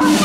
Run!